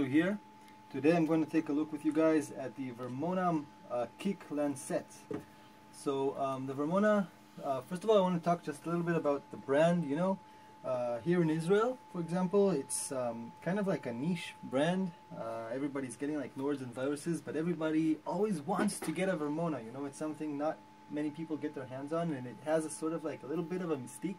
here. Today I'm going to take a look with you guys at the Vermona uh, Kick Lancet. So um, the Vermona, uh, first of all I want to talk just a little bit about the brand, you know. Uh, here in Israel, for example, it's um, kind of like a niche brand. Uh, everybody's getting like Nords and viruses, but everybody always wants to get a Vermona, you know. It's something not many people get their hands on and it has a sort of like a little bit of a mystique.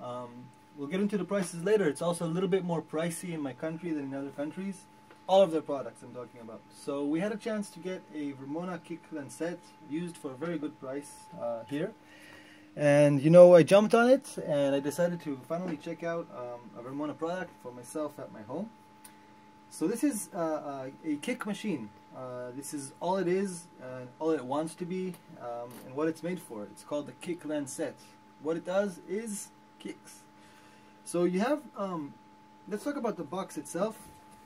Um, we'll get into the prices later. It's also a little bit more pricey in my country than in other countries. All of their products I'm talking about. So we had a chance to get a Vermona kick lancet used for a very good price uh, here. And you know, I jumped on it and I decided to finally check out um, a Vermona product for myself at my home. So this is uh, uh, a kick machine. Uh, this is all it is all it wants to be um, and what it's made for. It's called the Kick Lancet. What it does is kicks. So you have, um, let's talk about the box itself.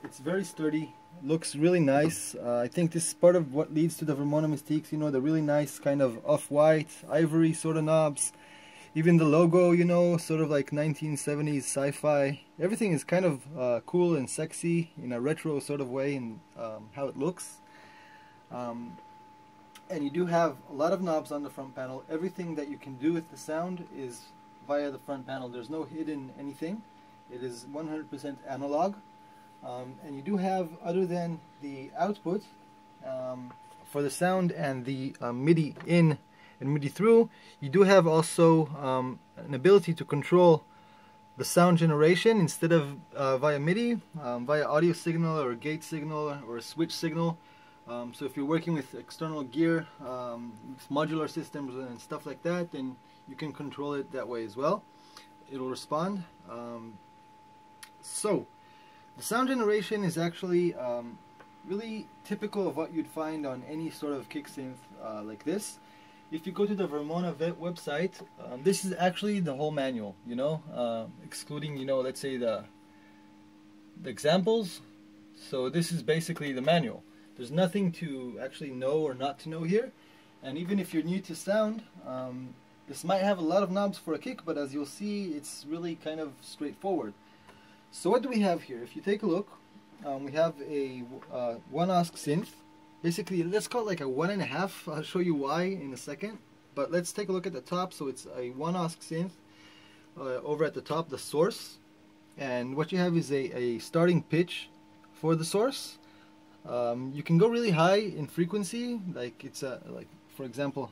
It's very sturdy, looks really nice. Uh, I think this is part of what leads to the Vermona Mystiques, you know, the really nice kind of off-white, ivory sort of knobs. Even the logo, you know, sort of like 1970s sci-fi. Everything is kind of uh, cool and sexy in a retro sort of way in um, how it looks. Um, and you do have a lot of knobs on the front panel. Everything that you can do with the sound is via the front panel. There's no hidden anything. It is 100% analog. Um, and you do have, other than the output um, for the sound and the uh, MIDI in and MIDI through, you do have also um, an ability to control the sound generation instead of uh, via MIDI, um, via audio signal or gate signal or a switch signal. Um, so if you're working with external gear, um, modular systems and stuff like that, then you can control it that way as well. It'll respond. Um, so, the sound generation is actually um, really typical of what you'd find on any sort of kick synth uh, like this. If you go to the Vermona vet website, um, this is actually the whole manual, you know, uh, excluding, you know, let's say the, the examples. So this is basically the manual. There's nothing to actually know or not to know here. And even if you're new to sound, um, this might have a lot of knobs for a kick, but as you'll see, it's really kind of straightforward. So what do we have here? If you take a look, um, we have a uh, one-osc synth. Basically, let's call it like a one and a half. I'll show you why in a second. But let's take a look at the top. So it's a one-osc synth uh, over at the top, the source. And what you have is a, a starting pitch for the source. Um, you can go really high in frequency, like it's a like for example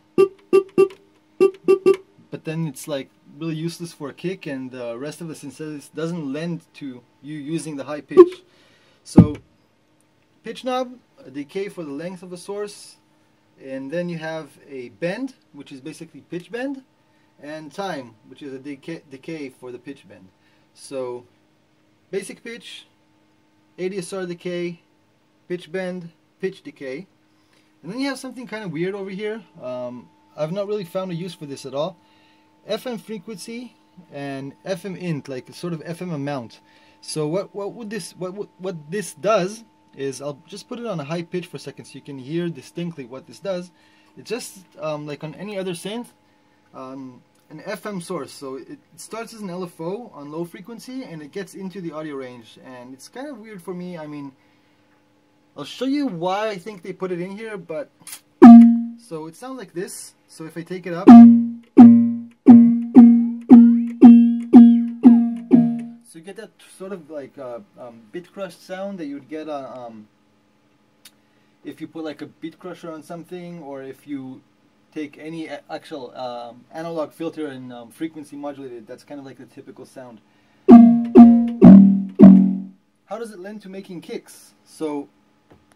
but then it's like really useless for a kick and the rest of the synthesis doesn't lend to you using the high pitch. So pitch knob, a decay for the length of the source, and then you have a bend, which is basically pitch bend, and time, which is a decay, decay for the pitch bend. So basic pitch, ADSR decay, pitch bend, pitch decay. And then you have something kind of weird over here. Um, I've not really found a use for this at all. FM frequency and FM int, like sort of FM amount. So what what would this what what this does is I'll just put it on a high pitch for a second so you can hear distinctly what this does. It's just um, like on any other synth, um, an FM source. So it starts as an LFO on low frequency and it gets into the audio range. And it's kind of weird for me. I mean, I'll show you why I think they put it in here, but so it sounds like this. So if I take it up. So you get that sort of like uh, um, bit crush sound that you'd get on um, if you put like a bit crusher on something or if you take any actual um, analog filter and um, frequency modulated that's kind of like the typical sound how does it lend to making kicks so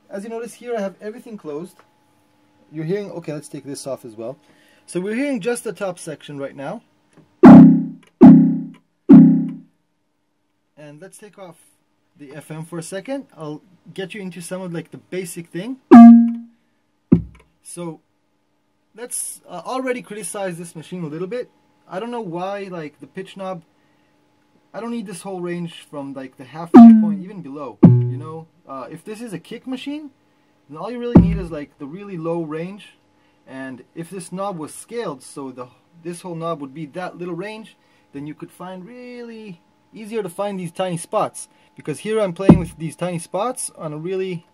as you notice here I have everything closed you're hearing okay let's take this off as well so we're hearing just the top section right now and let's take off the FM for a second. I'll get you into some of like the basic thing. So let's uh, already criticize this machine a little bit. I don't know why like the pitch knob. I don't need this whole range from like the half point even below. Know, uh, if this is a kick machine, then all you really need is like the really low range. And if this knob was scaled, so the this whole knob would be that little range, then you could find really easier to find these tiny spots because here I'm playing with these tiny spots on a really,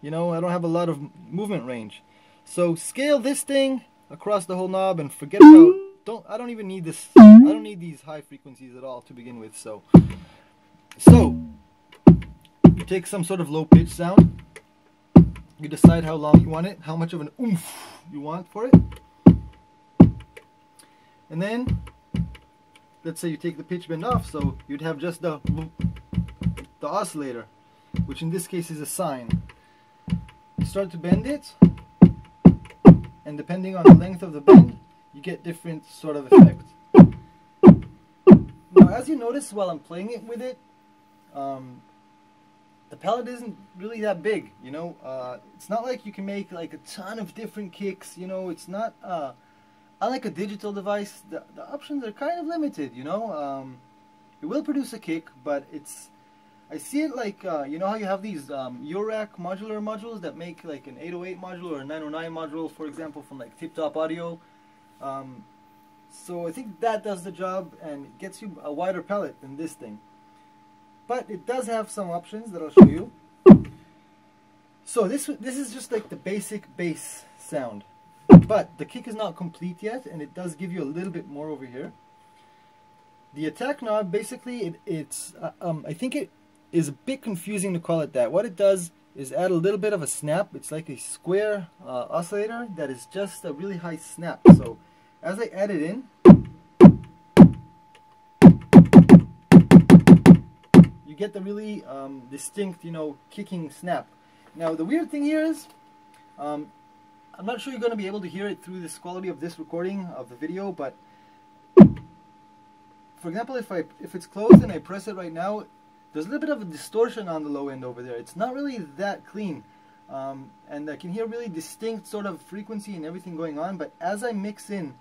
you know, I don't have a lot of movement range. So scale this thing across the whole knob and forget about, don't, I don't even need this, I don't need these high frequencies at all to begin with, so. So, you take some sort of low pitch sound, you decide how long you want it, how much of an oomph you want for it. And then, let's say you take the pitch bend off, so you'd have just the the oscillator, which in this case is a sine. You start to bend it, and depending on the length of the bend, you get different sort of effects. Now, as you notice while I'm playing it with it, um, the palette isn't really that big, you know. Uh, it's not like you can make like a ton of different kicks, you know. It's not, uh, unlike a digital device, the, the options are kind of limited, you know. Um, it will produce a kick, but it's I see it like, uh, you know how you have these um, Eurorack modular modules that make like an 808 module or a 909 module, for example, from like Tip Top Audio. Um, so I think that does the job and gets you a wider palette than this thing. But it does have some options that I'll show you. So this this is just like the basic bass sound. But the kick is not complete yet and it does give you a little bit more over here. The attack knob, basically, it, it's, uh, um, I think it is a bit confusing to call it that. What it does is add a little bit of a snap. It's like a square uh, oscillator that is just a really high snap. So as I add it in, get the really um, distinct, you know, kicking snap. Now the weird thing here is, um, I'm not sure you're going to be able to hear it through this quality of this recording of the video, but for example, if I if it's closed and I press it right now, there's a little bit of a distortion on the low end over there. It's not really that clean. Um, and I can hear really distinct sort of frequency and everything going on, but as I mix in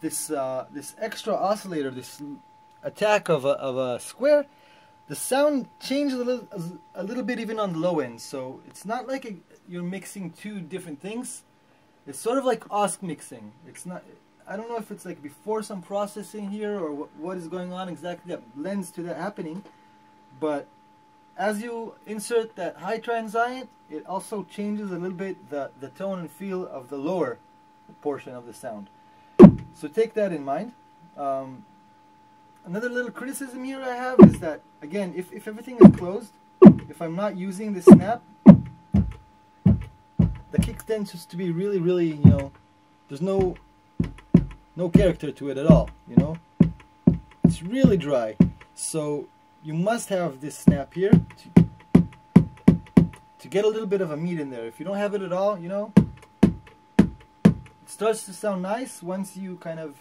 this uh, this extra oscillator, this attack of a, of a square, the sound changes a little, a little bit even on the low end. So it's not like a, you're mixing two different things. It's sort of like OSC mixing. It's not I don't know if it's like before some processing here or what, what is going on exactly that lends to that happening. But as you insert that high transient, it also changes a little bit the, the tone and feel of the lower portion of the sound. So take that in mind. Um, another little criticism here I have is that, again, if, if everything is closed, if I'm not using the snap, the kick tends to be really, really, you know, there's no no character to it at all, you know? It's really dry. So you must have this snap here to, to get a little bit of a meat in there. If you don't have it at all, you know, it starts to sound nice once you kind of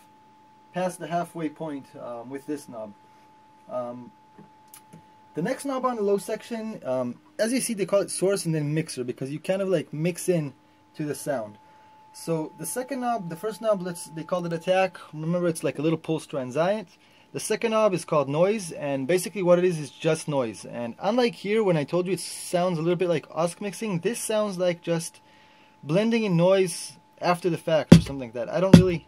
pass the halfway point um, with this knob. Um, the next knob on the low section, um, as you see, they call it source and then mixer because you kind of like mix in to the sound. So the second knob, the first knob, let's they call it attack. Remember, it's like a little pulse transient. The second knob is called noise, and basically what it is is just noise. And unlike here, when I told you it sounds a little bit like OSC mixing, this sounds like just blending in noise after the fact or something like that. I don't really,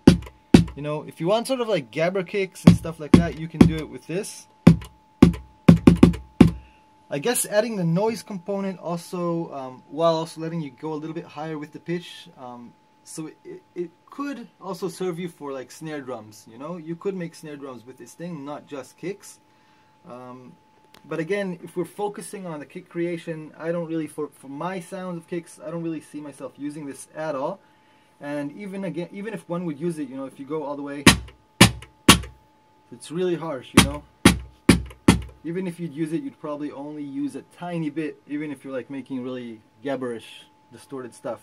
you know, if you want sort of like gabber kicks and stuff like that, you can do it with this. I guess adding the noise component also, um, while also letting you go a little bit higher with the pitch, um, so it, it could also serve you for like snare drums you know? You could make snare drums with this thing not just kicks. Um, but again if we're focusing on the kick creation I don't really for, for my sounds of kicks I don't really see myself using this at all and even again even if one would use it you know if you go all the way it's really harsh you know even if you'd use it you'd probably only use a tiny bit even if you're like making really gabberish distorted stuff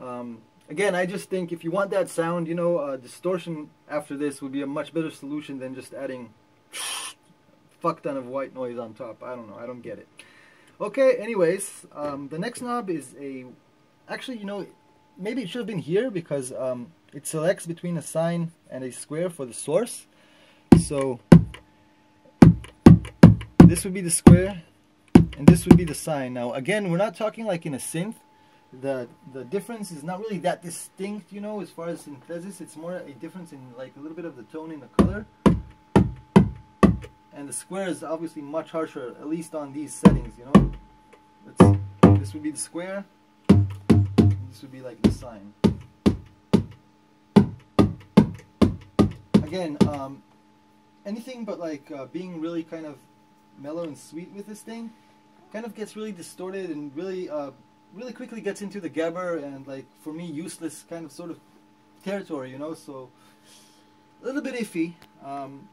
um, again, I just think if you want that sound, you know, uh, distortion after this would be a much better solution than just adding fuck ton of white noise on top. I don't know. I don't get it. Okay, anyways, um, the next knob is a... Actually, you know, maybe it should have been here because um, it selects between a sine and a square for the source. So, this would be the square, and this would be the sine. Now, again, we're not talking like in a synth. the the difference is not really that distinct, you know, as far as synthesis. It's more a difference in like a little bit of the tone in the color. And the square is obviously much harsher, at least on these settings, you know. This would be the square. This would be like the sine. Again, um, anything but like uh, being really kind of mellow and sweet with this thing kind of gets really distorted and really uh, really quickly gets into the gabber and like for me useless kind of sort of territory you know? So a little bit iffy. Um,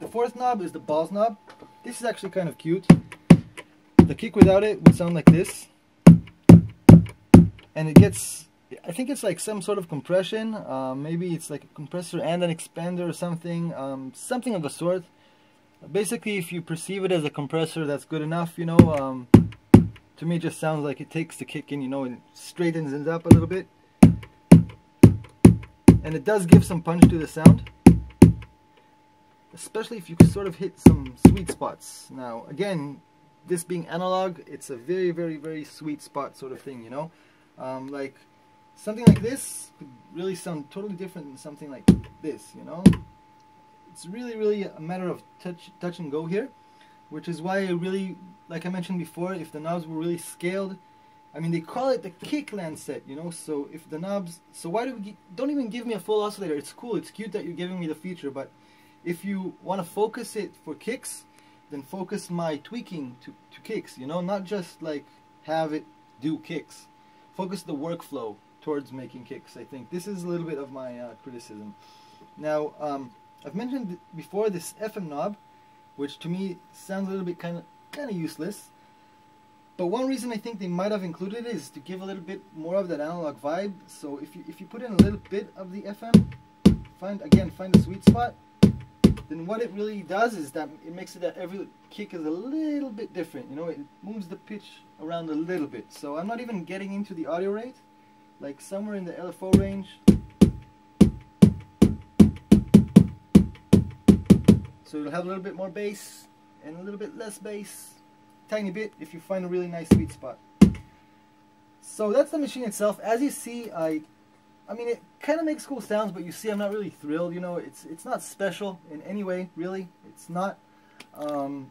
the fourth knob is the balls knob. This is actually kind of cute. The kick without it would sound like this and it gets I think it's like some sort of compression uh, maybe it's like a compressor and an expander or something um, something of the sort. Basically if you perceive it as a compressor that's good enough you know um, to me it just sounds like it takes the kick in you know and straightens it up a little bit. And it does give some punch to the sound especially if you sort of hit some sweet spots. Now again this being analog it's a very very very sweet spot sort of thing you know um, like something like this could really sound totally different than something like this you know? It's really, really a matter of touch, touch and go here, which is why I really, like I mentioned before, if the knobs were really scaled, I mean, they call it the kick Lancet, you know, so if the knobs, so why do we, don't even give me a full oscillator, it's cool, it's cute that you're giving me the feature, but if you want to focus it for kicks, then focus my tweaking to, to kicks, you know, not just like have it do kicks. Focus the workflow towards making kicks, I think. This is a little bit of my uh, criticism. Now, um, I've mentioned before this FM knob, which to me sounds a little bit kind of kind of useless. But one reason I think they might have included it is to give a little bit more of that analog vibe. So if you if you put in a little bit of the FM, find again find the sweet spot, then what it really does is that it makes it that every kick is a little bit different. You know, it moves the pitch around a little bit. So I'm not even getting into the audio rate, like somewhere in the LFO range. So it'll have a little bit more bass and a little bit less bass, tiny bit if you find a really nice sweet spot. So that's the machine itself. As you see, I, I mean, it kind of makes cool sounds, but you see I'm not really thrilled. You know, it's it's not special in any way, really. It's not. Um,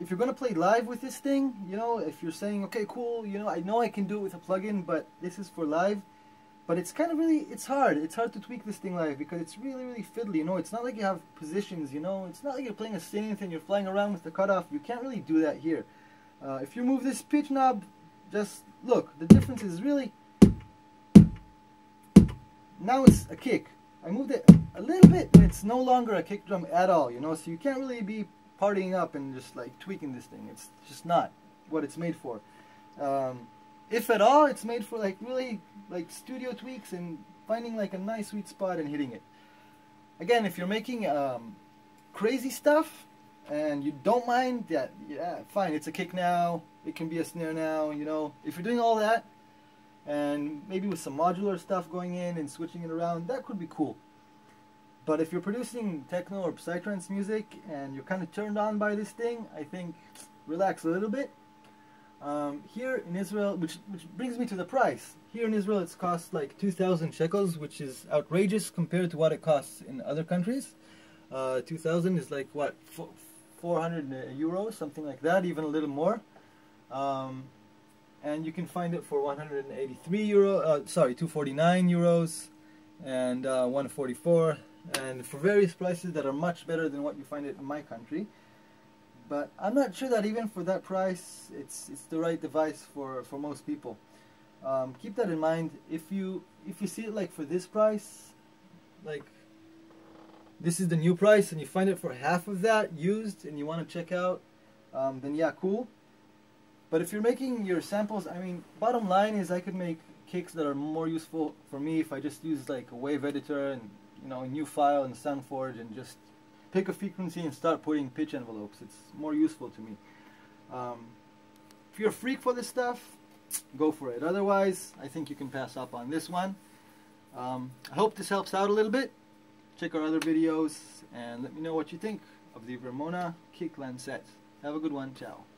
if you're going to play live with this thing, you know, if you're saying, okay, cool, you know, I know I can do it with a plugin, but this is for live, but it's kind of really, it's hard. It's hard to tweak this thing live because it's really, really fiddly. You know, it's not like you have positions, you know. It's not like you're playing a synth and you're flying around with the cutoff. You can't really do that here. Uh, if you move this pitch knob, just look. The difference is really, now it's a kick. I moved it a little bit and it's no longer a kick drum at all, you know. So you can't really be partying up and just like tweaking this thing. It's just not what it's made for. Um, if at all, it's made for like really like studio tweaks and finding like a nice sweet spot and hitting it. Again, if you're making um, crazy stuff and you don't mind that, yeah, fine, it's a kick now, it can be a snare now, you know. If you're doing all that and maybe with some modular stuff going in and switching it around, that could be cool. But if you're producing techno or psytrance music and you're kind of turned on by this thing, I think relax a little bit um, here in Israel, which, which brings me to the price. Here in Israel, it's cost like 2,000 shekels, which is outrageous compared to what it costs in other countries. Uh, 2,000 is like what 400 euros, something like that, even a little more. Um, and you can find it for 183 euro. Uh, sorry, 249 euros and uh, 144, and for various prices that are much better than what you find it in my country. But I'm not sure that even for that price it's it's the right device for for most people. Um, keep that in mind. If you if you see it like for this price like this is the new price and you find it for half of that used and you want to check out um, then yeah cool but if you're making your samples I mean bottom line is I could make kicks that are more useful for me if I just use like a wave editor and you know a new file in SoundForge and just pick a frequency and start putting pitch envelopes. It's more useful to me. Um, if you're a freak for this stuff, go for it. Otherwise, I think you can pass up on this one. Um, I hope this helps out a little bit. Check our other videos and let me know what you think of the Vermona Kick Lancet. Have a good one. Ciao.